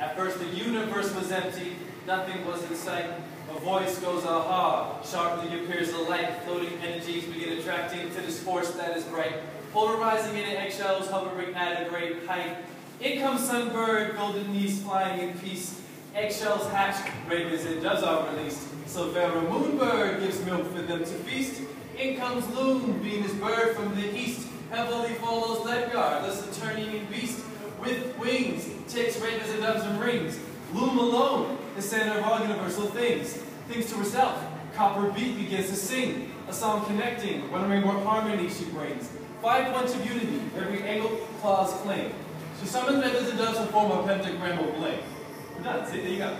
At first the universe was empty, nothing was in sight. A voice goes aha, sharply appears a light, floating energies begin attracting to this force that is bright. Polarizing in eggshells, hovering at a great height. In comes sunbird, golden knees flying in peace. Eggshells hatch, ravens and doves are released. Silvera moonbird gives milk for them to feast. In comes loon, Venus bird from the east. Heavily follows Ledgar, the Saturnian beast. With wings, takes ravens and doves and rings. Loom alone, the center of all universal things. Things to herself, copper beat begins to sing. A song connecting, wondering what harmony she brings. Five points of unity, every angle clause claim. She summons ravens and doves to form a pentagram of blame. We're done. See, there you go.